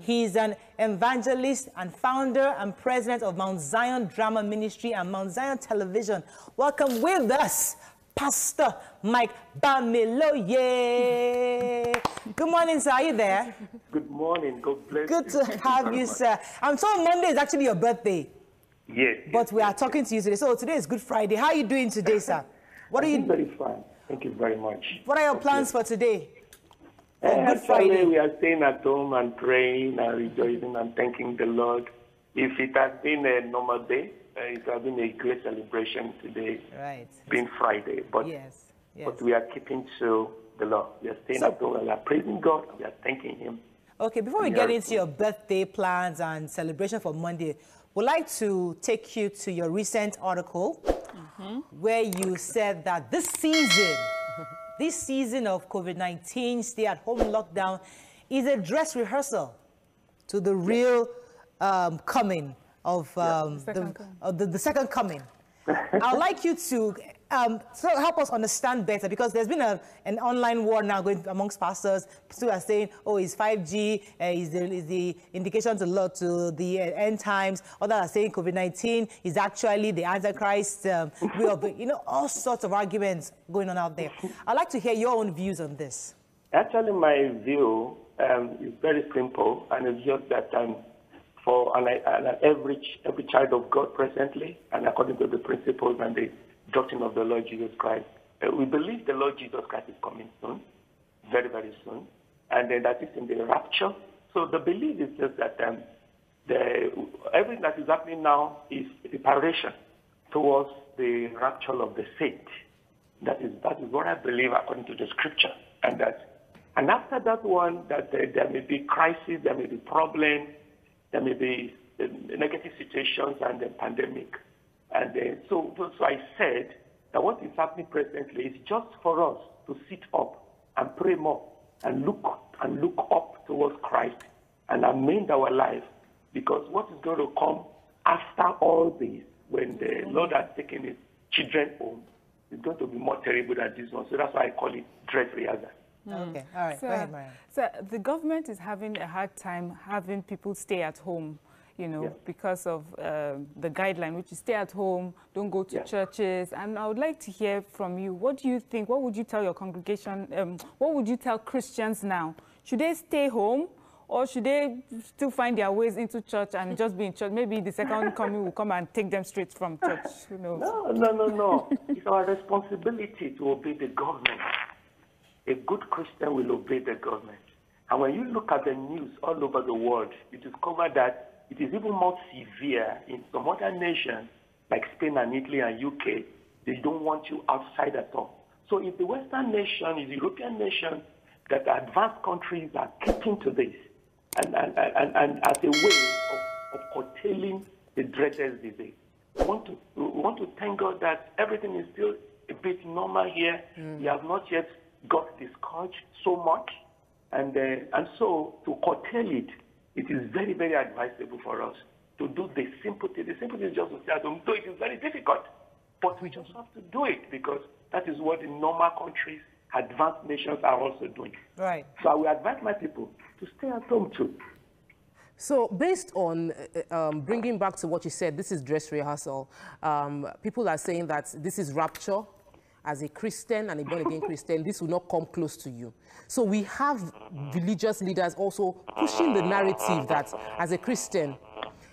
He's an evangelist and founder and president of Mount Zion Drama Ministry and Mount Zion Television. Welcome with us, Pastor Mike Bamiloye. Good morning, sir. Are you there? Good morning. God bless Good you. to have you, sir. I'm told Monday is actually your birthday, Yes. but we are talking to you today. So today is Good Friday. How are you doing today, sir? What are you? very fine. Thank you very much. What are your plans for today? Eh, Good actually, Friday. we are staying at home and praying and rejoicing and thanking the Lord. If it has been a normal day, uh, it has been a great celebration today, Right. being Friday. But, Yes. Yes. but we are keeping to the Lord. We are staying So- at home and we are praising God. We are thanking Him. Okay, before we Yeah. get into your birthday plans and celebration for Monday, we'd like to take you to your recent article where you said that this season, this season of COVID 19 stay at home lockdown, is a dress rehearsal to the real um, coming of, um, Second the, coming. of the, the second coming. I'd like you to um, so help us understand better because there's been a, an online war now going amongst pastors. People are saying, oh, it's 5G, uh, is, the, is the indication to, lo- to the uh, end times. Others are saying COVID 19 is actually the Antichrist um, you know, all sorts of arguments going on out there. I'd like to hear your own views on this. Actually, my view um, is very simple, and it's just that um, for an, an average every child of God presently, and according to the principles and the doctrine of the Lord Jesus Christ, uh, we believe the Lord Jesus Christ is coming soon, very very soon, and then that is in the rapture. So the belief is just that um, the, everything that is happening now is preparation towards the rapture of the saint. That is that is what I believe according to the scripture, and that and after that one, that uh, there may be crisis, there may be problems, there may be uh, negative situations and the pandemic, and uh, so so I said that what is happening presently is just for us to sit up and pray more and look and look up towards Christ and amend our life, because what is going to come after all this, when the Lord has taken His children home, is going to be more terrible than this one. So that's why I call it dread rehearsal. Okay, all right, So, go ahead, Mariam. so the government is having a hard time having people stay at home, you know, Yeah. because of uh, the guideline, which is stay at home, don't go to Yeah. churches. And I would like to hear from you. What do you think? What would you tell your congregation? Um, what would you tell Christians now? Should they stay home? Or should they still find their ways into church and just be in church? Maybe the second coming will come and take them straight from church. Who knows? No, no, no, no. it's our responsibility to obey the government. A good Christian will obey the government. And when you look at the news all over the world, you discover that it is even more severe in some other nations like Spain and Italy and UK. They don't want you outside at all. So if the Western nation, if the European nation, that advanced countries are keeping to this, and, and, and, and as a way of, of curtailing the dreaded disease. We want, to, we want to thank God that everything is still a bit normal here. Mm. We have not yet got discouraged so much. And, uh, and so to curtail it, it is very, very advisable for us to do the simple thing. The simple thing is just to stay at home. Though it is very difficult, but we just have to do it because that is what the normal countries, advanced nations are also doing. Right. So I will advise my people to stay at home too. So, based on uh, um, bringing back to what you said, this is dress rehearsal. Um, people are saying that this is rapture. As a Christian and a born again Christian, this will not come close to you. So, we have religious leaders also pushing the narrative that as a Christian,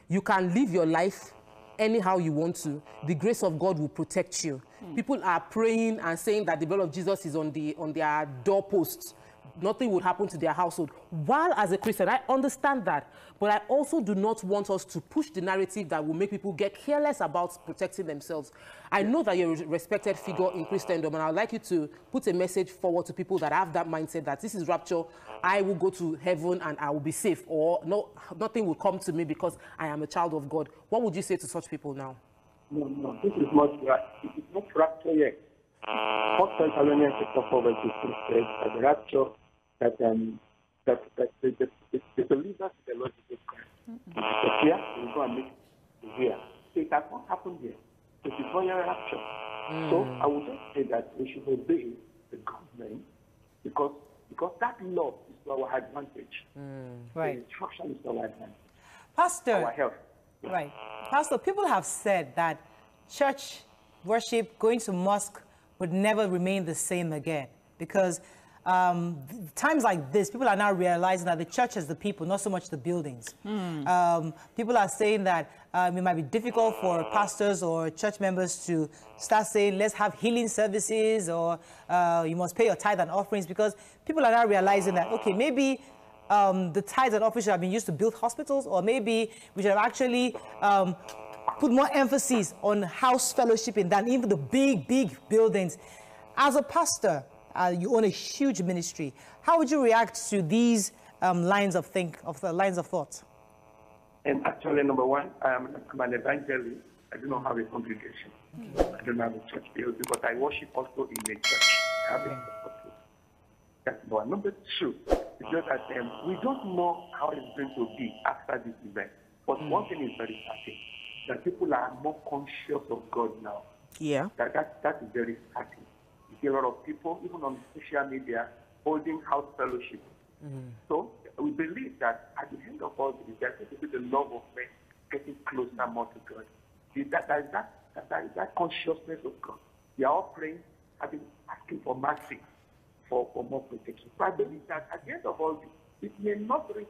you can live your life anyhow you want to. The grace of God will protect you. People are praying and saying that the blood of Jesus is on, the, on their doorposts nothing would happen to their household. While as a Christian, I understand that, but I also do not want us to push the narrative that will make people get careless about protecting themselves. I know that you're a respected figure in Christendom, and I'd like you to put a message forward to people that have that mindset that this is rapture, I will go to heaven and I will be safe, or no, nothing will come to me because I am a child of God. What would you say to such people now? No, no, this is not right. It is not rapture yet. First Thessalonians chapter 4 verse 15 says that the rapture that um that, that the, the, the, the believers in the Lord Jesus Christ the fear will go and make the fear. So it has not happened yet. It is not yet rapture. So I would just say that we should obey the government because because that law is to our advantage. Right. The instruction is to our advantage. Pastor, Our health. right. Pastor, people have said that church worship, going to mosque, would never remain the same again because um, times like this, people are now realizing that the church is the people, not so much the buildings. Um, people are saying that um, it might be difficult for pastors or church members to start saying, let's have healing services or uh, you must pay your tithe and offerings because people are now realizing that, okay, maybe um, the tithes and offerings should have been used to build hospitals, or maybe we should have actually um, put more emphasis on house fellowshipping than even the big, big buildings. As a pastor, uh, you own a huge ministry. How would you react to these um, lines of think of the lines of thought? And actually, number one, I'm, I'm an evangelist. I do not have a congregation. I don't have a church building, but I worship also in a church. I have a. That's number one. Number two, is just that um, we don't know how it's going to be after this event. But one thing is very certain, that people are more conscious of God now. Yeah. That, that, that is very certain. See a lot of people, even on social media, holding house fellowship. Mm-hmm. So we believe that at the end of all this, there's going to be the love of men getting closer more to God. See, That, that, that, that, that, that consciousness of God. We are all praying, having, asking for mercy, for, for more protection. So I believe that at the end of all this, it may not reduce,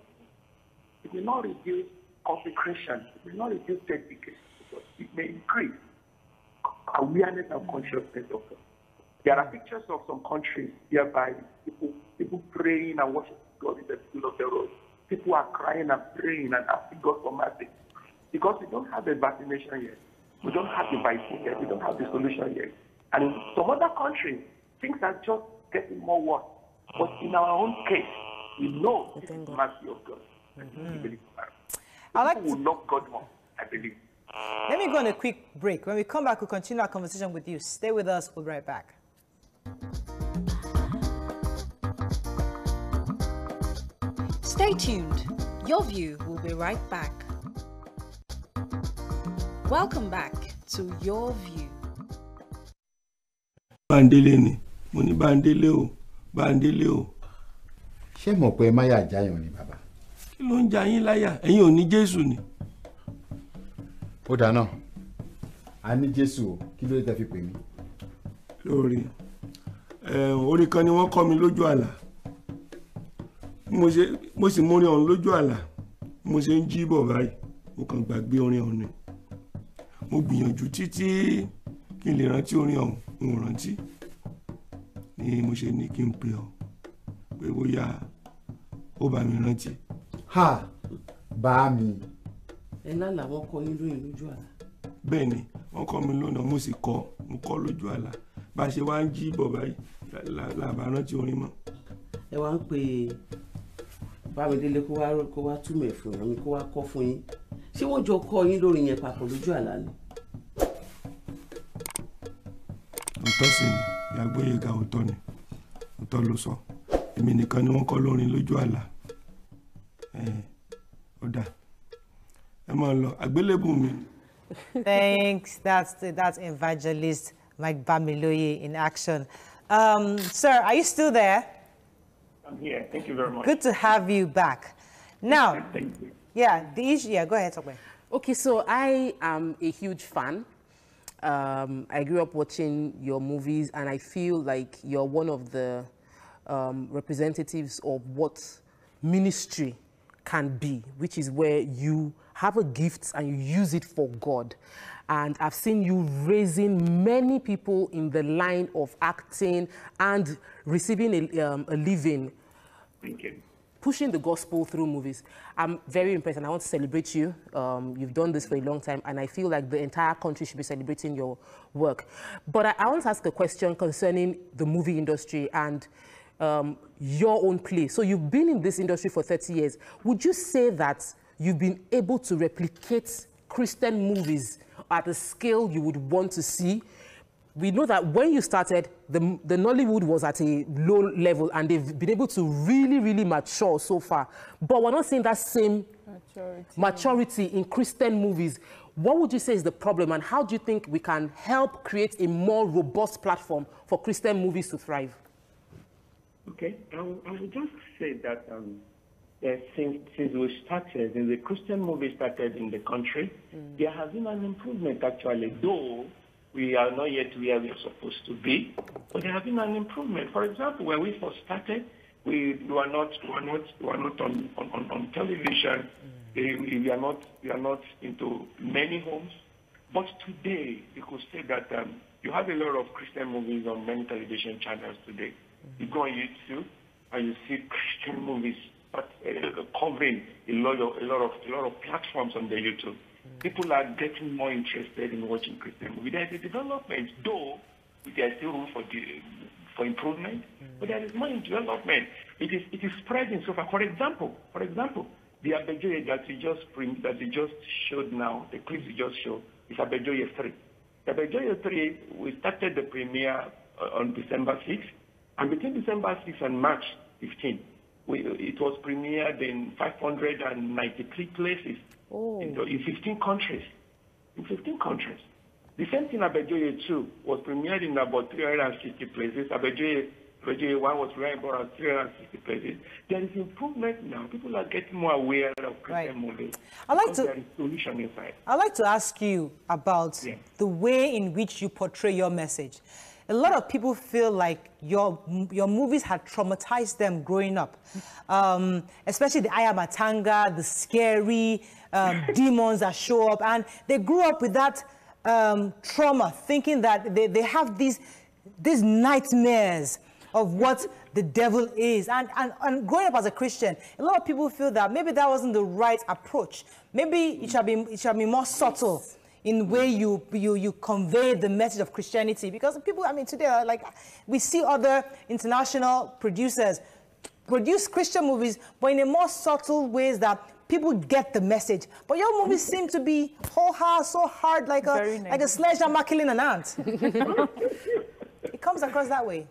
it may not reduce consecration, it may not reduce dedication, but it may increase awareness and consciousness of God. There are pictures of some countries whereby people, people praying and worshiping God in the middle of the road. People are crying and praying and asking God for mercy. Because we don't have the vaccination yet. We don't have the vaccine yet. We don't have the solution yet. And in some other countries, things are just getting more worse. But in our own case, we know this is the mercy of God. And we believe that. I'd like to- will love God more, I believe. Let me go on a quick break. When we come back, we'll continue our conversation with you. Stay with us. We'll be right back. Stay tuned. Your view will be right back. Welcome back to Your View. báńdélé ni. Mo ní báńdélé o. Báńdélé o. Ṣé mọ̀ pé máyà jáyàn ni bàbá? Kí ló ń ja yín láyà? Ẹ̀yin ò ní jésù ni. Ó dáná. A ní jésù o. Kí ló dé tẹ́ fi pè mí? Lórí. Ẹ̀ orin kan ni wọ́n kọ́ mi lójú àlá mo sì mórin ọ̀hún lójú àlá. Mo ṣe ń jí bọ̀ báyìí. Mo kàn gbàgbé orin ọ̀hún ni. Mo gbìyànjú títí kí n lè rántí orin ọ̀hún. N ò rántí. Ni mo ṣe ní kí n pè ọ́ pé bóyá ó bá mi rántí. ha! Bá mi. Ẹ lálàá wọn kọ yín lóyìn lójú àlá. Bẹ́ẹ̀ ni wọ́n kọ́ mi lónà mo sì kọ́ mo kọ́ lójú àlá. Bá a ṣe wá ń jí bọ̀ báyìí là- là bá rántí orin mọ́. ẹ wá ń pè bámidélé kó wá kó wá túmọ̀ ẹ̀ fún yín kó wá kọ́ fún yín ṣé wọ́n jọ kọ́ yín lórí yẹn papọ̀ lójú àlá ni òótọ́ sì ni ìyàgbóyèga òótọ́ ni òótọ́ ló sọ èmi nìkan ni wọ́n kọ́ lórin lójú àlá ó dà ẹ máa lọ àgbélébù mi Thanks. That's that's evangelist Mike Bamiloye in action. Um, sir, are you still there? I'm here. Thank you very much. Good to have you back. Now, Thank you. yeah, the issue. Yeah, go ahead, Tokwe. Okay, so I am a huge fan. Um, I grew up watching your movies, and I feel like you're one of the um, representatives of what ministry can be, which is where you have a gift and you use it for God. And I've seen you raising many people in the line of acting and receiving a, um, a living Thank you. pushing the gospel through movies. I'm very impressed and I want to celebrate you. Um, you've done this for a long time and I feel like the entire country should be celebrating your work. But I, I want to ask a question concerning the movie industry and um, your own play. So you've been in this industry for 30 years. Would you say that you've been able to replicate Christian movies at the scale you would want to see? we know that when you started, the, the Nollywood was at a low level and they've been able to really, really mature so far. But we're not seeing that same Maturity. maturity in Christian movies. What would you say is the problem and how do you think we can help create a more robust platform for Christian movies to thrive? Okay, I will, I will just say that um, Uh, since since we started, since the Christian movie started in the country, mm. there has been an improvement actually, though we are not yet where we are supposed to be, but there has been an improvement. For example, when we first started, we were not we were not we were not on, on, on, on television. Mm. We, we are not we are not into many homes. But today, you could say that um, you have a lot of Christian movies on many television channels today. Mm. You go on YouTube and you see Christian movies but, uh, covering a lot of a lot of a lot of platforms on the YouTube. People are getting more interested in watching Christian movies. There is a development, though there is still room for the, for improvement, but there is more in development. It is it is spreading so far. For example, for example, the Abejoye that you just pre- that you just showed now, the clips you just showed, is Abejoye 3. The Abejoye 3, we started the premiere uh, on December 6th, and between December 6th and March 15th, we, it was premiered in 593 places oh. in, the- in 15 countries. In 15 countries. The same thing Abejoye 2 was premiered in about 360 places. Abejoye, Abejoye 1 was premiered in about 360 places. There is improvement now. People are getting more aware of Christian movies. I like to, there is solution inside. I'd like to ask you about Yeah. the way in which you portray your message. A lot of people feel like your your movies had traumatized them growing up, um, especially the Ayamatanga, the scary um, demons that show up, and they grew up with that um, trauma, thinking that they, they have these these nightmares of what the devil is. And, and, and growing up as a Christian, a lot of people feel that maybe that wasn't the right approach. Maybe it should be, it should be more subtle in the way you, you, you convey the message of Christianity. Because people, I mean, today, are like, we see other international producers produce Christian movies, but in a more subtle ways that people get the message. But your movies mm. seem to be whole hard, so hard, like Very a, like a negative. sledgehammer killing an ant. it comes across that way.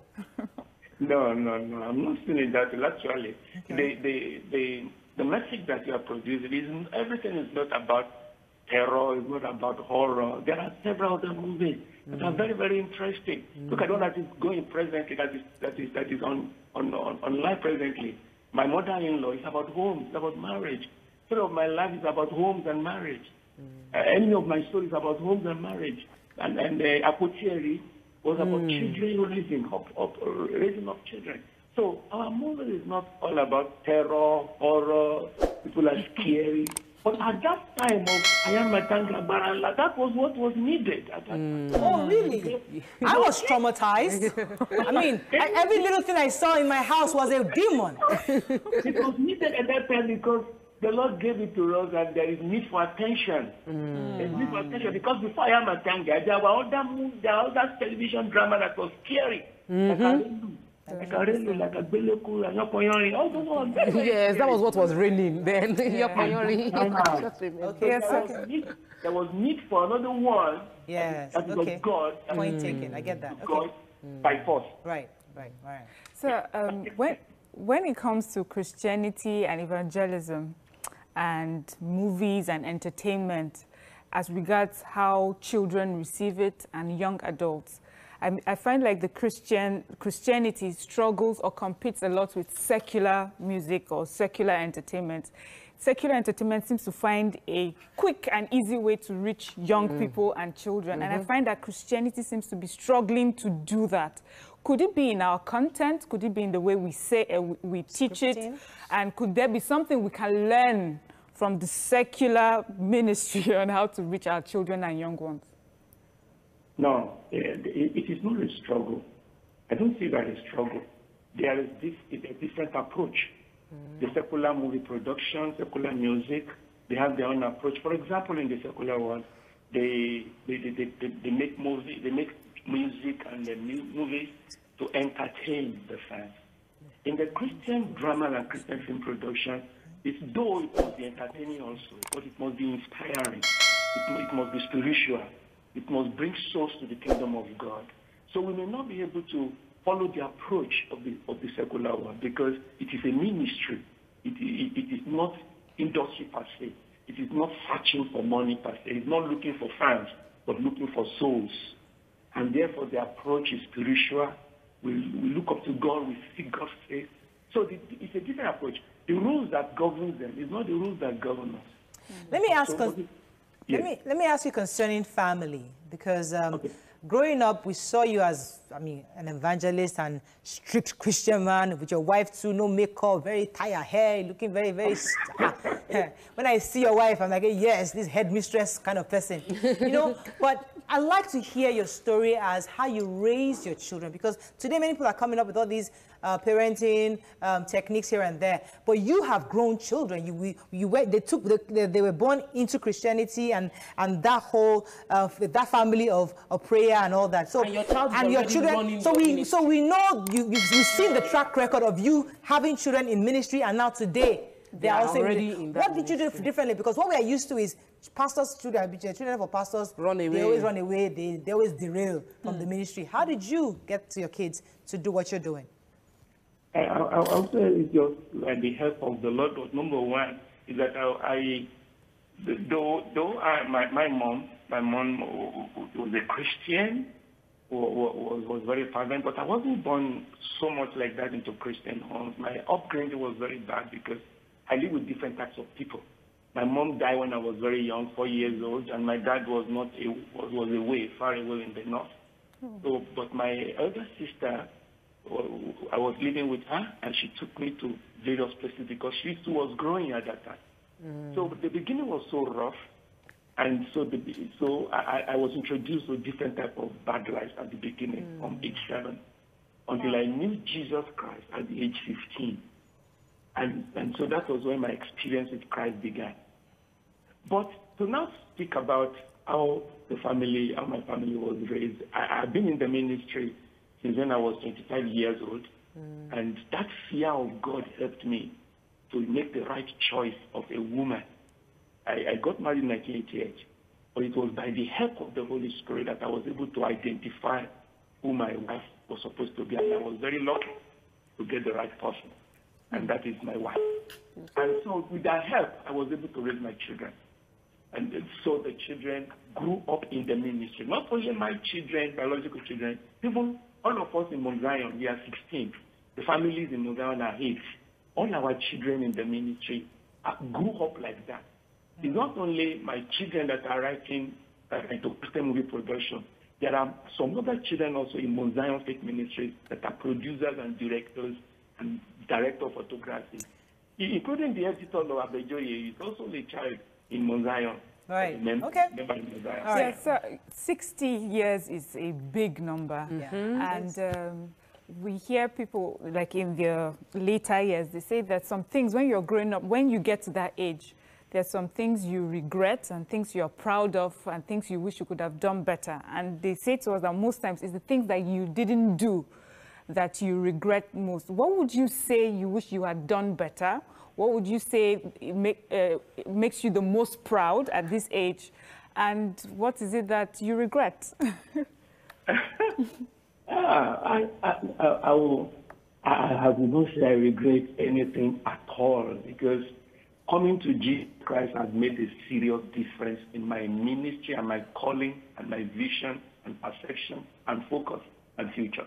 No, no, no. I'm not saying that way. Actually, the, the, the, the message that you are producing is everything is not about terror, it's not about horror. There are several other movies that are very, very interesting. Look at one that is going presently, that is, that is, that is on, on, on, online presently. My mother-in-law is about homes, it's about marriage. Story of my life is about homes and marriage. Uh, any of my stories about homes and marriage. And, and uh, Apothecary was about children raising up, up, raising up children. So our movie is not all about terror, horror, people are scary. But at that time of Ayamatanga Barala, that was what was needed at that time. Mm. Oh, really? I was traumatized. I mean, I, every little thing I saw in my house was a demon. It was needed at that time because the Lord gave it to us and there is need for attention. Mm. There's need for attention because before Ayamatanga, there were other movies, there were other television drama that was scary. Mm-hmm. Like Arelu, like Arelu, like Agbeleku, and Yokoyori, all those ones. very, very Yes, that was what was raining then. Yoponyori. Uh-huh. Just. Okay, Yes, there, okay. was need, there was need for another one Yes, that is okay. of God, that Point is taken. I get that. of God Okay. by force. Right, right, right. So um, when when it comes to Christianity and evangelism and movies and entertainment, as regards how children receive it and young adults, I, I find like the Christian Christianity struggles or competes a lot with secular music or secular entertainment. Secular entertainment seems to find a quick and easy way to reach young people and children, and I find that Christianity seems to be struggling to do that. Could it be in our content? Could it be in the way we say uh, we, we teach it? And could there be something we can learn from the secular ministry on how to reach our children and young ones? No, eh, it is not a struggle. I don't see that as a struggle. There is this, it's a different approach. The secular movie production, secular music, they have their own approach. For example, in the secular world, they they, they, they, they, make movie, they make music and the movies to entertain the fans. In the Christian drama and Christian film production, it's though it must be entertaining also, but it must be inspiring. It, it must be spiritual. It must bring souls to the kingdom of God. So we may not be able to follow the approach of the of the secular one because it is a ministry. It, it, it is not industry per se. It is not searching for money per se. It's not looking for fans, but looking for souls. And therefore the approach is spiritual, we, we look up to God, we seek God's face. So the, it's a different approach. The rules that govern them is not the rules that govern us. Let me ask. So is- Let me let me ask you concerning family because um, growing up we saw you as I mean an evangelist and strict Christian man with your wife too, no makeup, very tight hair, looking very very. when I see your wife, I'm like, yes, this headmistress kind of person, you know. But I like to hear your story as how you raised your children because today many people are coming up with all these uh, parenting um, techniques here and there. But you have grown children. You, we- you were, they took, they, they were born into Christianity and, and that whole, uh, that family of, of prayer and all that. So, And your and your children, so we, ministry. so we know you, you've, we've seen the track record of you having children in ministry and now today, they are are also already in, in that What did you do differently? Because what we are used to is pastors' children, children for pastors, Run away. They always run away. They, they always derail from the hmm. ministry. How did you get to your kids to do what you're doing? I, I, I would say it's just like the help of the Lord. was Number one is that I, I though though I, my my mom my mom was a Christian, was, was was very fervent, but I wasn't born so much like that into Christian homes. My upbringing was very bad because I live with different types of people. My mom died when I was very young, four years old, and my dad was not a, was, away, far away in the north. Hmm. So, but my elder sister, uh, I was living with her, and she took me to various places because she too was growing at that time. Hmm. So the beginning was so rough, and so the so I, I was introduced to different type of bad life at the beginning hmm. from age seven, until I knew Jesus Christ at the age fifteen, and and so that was when my experience with Christ began. But to now speak about how the family, how my family was raised, I, I've been in the ministry since when I was 25 years old, mm. and that fear of God helped me to make the right choice of a woman. I, I got married in 1988, but it was by the help of the Holy Spirit that I was able to identify who my wife was supposed to be, and I was very lucky to get the right person, and that is my wife. And so with that help, I was able to raise my children. And so the children grew up in the ministry. Not only my children, biological children, even all of us in Mount Zion, we are 16. The families in Mount Zion are 8. All our children in the ministry grew up like that. It's not only my children that are writing uh, into Christian movie production. There are some other children also in Mount Zion Faith Ministries that are producers and directors and director of photography, including the editor of Abejoye is also a child in Mount Zion. Right. Mem- Okay. member in Mount Zion. All right. Yes, so 60 years is a big number. Yeah. And um, we hear people, like in their later years, they say that some things, when you're growing up, when you get to that age, there's some things you regret and things you're proud of and things you wish you could have done better. And they say to us that most times it's the things that you didn't do that you regret most. What would you say you wish you had done better? What would you say make, uh, makes you the most proud at this age? And what is it that you regret? Ah, I, I, I, I, will, I, not say I regret anything at all because coming to Jesus Christ has made a serious difference in my ministry and my calling and my vision and perception and focus and future.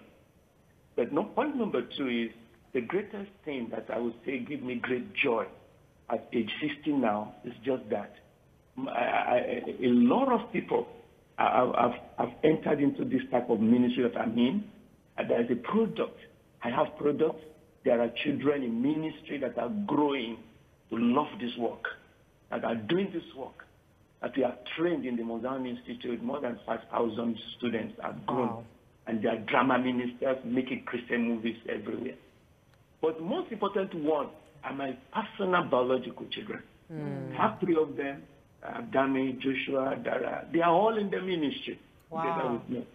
But no, point number two is the greatest thing that I would say give me great joy at age 60 now is just that. I, I, a lot of people have, entered into this type of ministry that I'm in. And there is a product. I have products. There are children in ministry that are growing to love this work, that are doing this work, that we have trained in the Mozambique Institute. More than 5,000 students have grown. And they are drama ministers making Christian movies everywhere. But most important one are my personal biological children. I have three of them, uh, Dami, Joshua, Dara. They are all in the ministry together with me.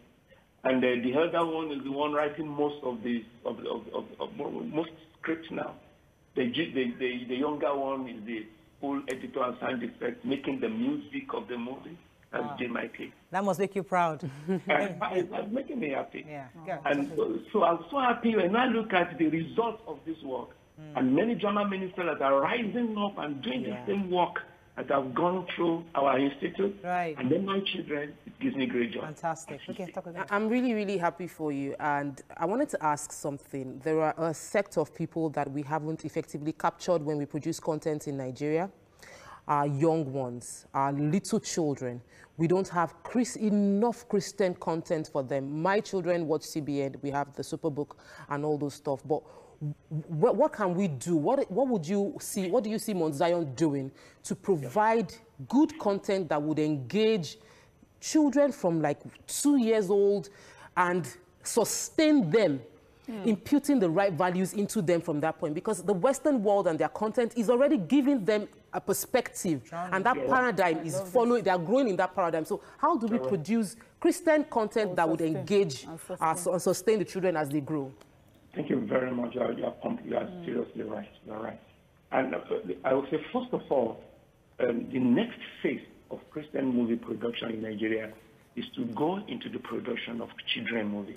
And uh, the elder one is the one writing most of the of, of, of, of mo- most scripts now. The, the, the, the younger one is the full editor and sound effect, making the music of the movie. That's J. Mikey. That must make you proud. And it's it's making me happy. Yeah. Good. And so, so I'm so happy when I look at the results of this work hmm. and many drama ministers that are rising up and doing Yeah. the same work that have gone through our institute. Right. And then my children, it gives me great joy. Fantastic. Okay, talk again. I'm really, really happy for you. And I wanted to ask something. There are a sect of people that we haven't effectively captured when we produce content in Nigeria. Our young ones, our little children. We don't have Chris, enough Christian content for them. My children watch CBN. We have the Superbook and all those stuff. But what, what can we do? What, what would you see? What do you see Mount Zion doing to provide good content that would engage children from like two years old and sustain them, imputing the right values into them from that point. Because the Western world and their content is already giving them a perspective, and that paradigm is following. They are growing in that paradigm. So, how do we produce Christian content that would engage And sustain. our, and sustain the children as they grow? Thank you very much. You are, you are, com- you are seriously right. You are right. And uh, I would say, first of all, um, the next phase of Christian movie production in Nigeria is to go into the production of children movie.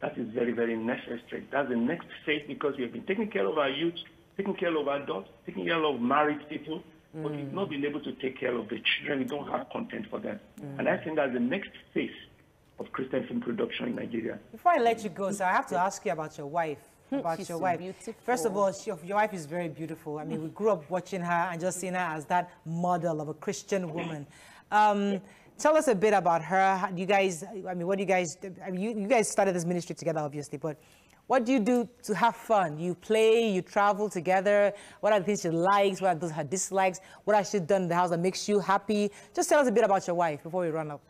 That is very, very necessary. That's the next phase because we have been taking care of our youth, taking care of our adults, taking care of married people, but we've not been able to take care of the children. We don't have content for them. And I think that's the next phase of Christian film production in Nigeria. Before I let you go, sir, I have to ask you about your wife. About She's your so wife. beautiful. First of all, she, your wife is very beautiful. I mean, we grew up watching her and just seeing her as that model of a Christian woman. Um, tell us a bit about her. How do you guys, I mean, what do you guys, I mean, you, you guys started this ministry together, obviously, but what do you do to have fun? You play, you travel together. What are the things she likes? What are those her dislikes? What has she done in the house that makes you happy? Just tell us a bit about your wife before we run up.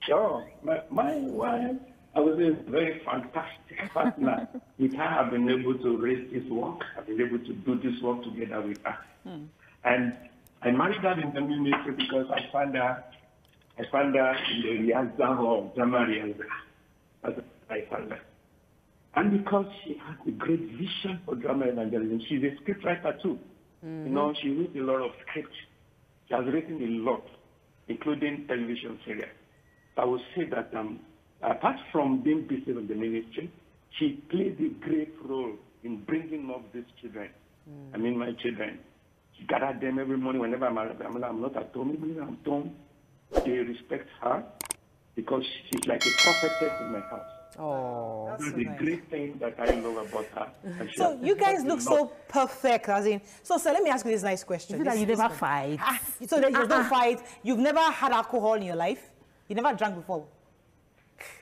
Sure. My, my wife, I was a very fantastic partner. with her, I've been able to raise this work. I've been able to do this work together with her. Hmm. And I married her in the ministry because I found her, I found her in the Riazza Hall, Jama Riazza. That's I found her. And because she has a great vision for drama evangelism, she's a scriptwriter too. You know, she wrote a lot of scripts She has written a lot, including television series. I would say that um, apart from being busy with the ministry, she played a great role in bringing up these children. I mean, my children. She gathered them every morning whenever I'm, I'm, I'm not at home. I'm at home, they respect her because she's like a prophetess in my house. Oh. That's so the nice. great thing that I love about her. So you guys look so perfect, as in. So, sir, let me ask you this nice question. Is it that you never one. fight? Ah, so there's no fight. You've never had alcohol in your life. You never drank before.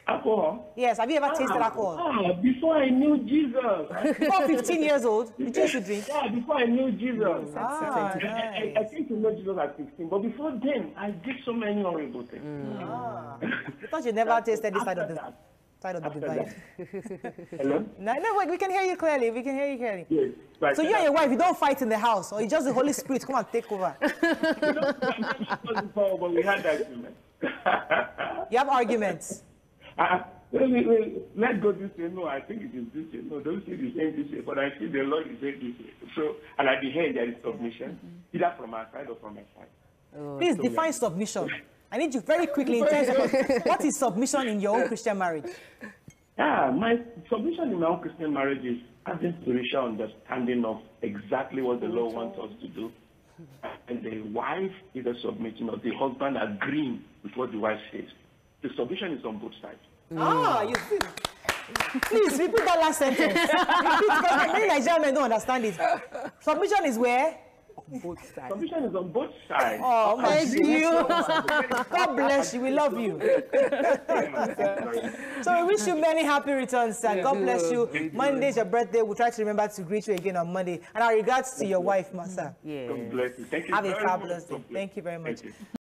Alcohol? Yes. Have you ever tasted Ah, alcohol? ah, before I knew Jesus. Before 15 years old, you used to drink. Yeah, before I knew Jesus. Ah, I, I, I came to know Jesus at 16, but before then, I did so many horrible things. You thought you never tasted this side of the After side of the After divide. Hello? No, no, wait, we can hear you clearly. We can hear you clearly. Yes. But So you and your wife, you don't fight in the house, or you just the Holy Spirit come and take over. before, but we had that agreement. You have arguments. Wait, wait, wait. Let go this way. No, I think it is this way. No, don't say the same this way. But I see the Lord is saying this way. So, and at the end, there is submission, mm-hmm. either from our side or from my side. Oh, Please define submission. I need you very quickly in 10 seconds. What is submission in your own Christian marriage? Yeah, my submission in my own Christian marriage is having spiritual understanding of exactly what the mm-hmm. Lord wants us to do. And the wife is a submission of the husband agreeing with what the wife says. The submission is on both sides. Ah, you see. Please repeat that last sentence. Repeat, because many Nigerian men don't understand it. Submission is where? Both sides. Submission is on both sides. Oh, my Thank you. God bless you. We love you. So we wish you many happy returns, sir. God bless you. Monday is your birthday. We'll try to remember to greet you again on Monday. And our regards to your wife, ma, sir. Yeah. God bless you. Thank you Have a very fabulous much. day. Thank you very much. Thank you.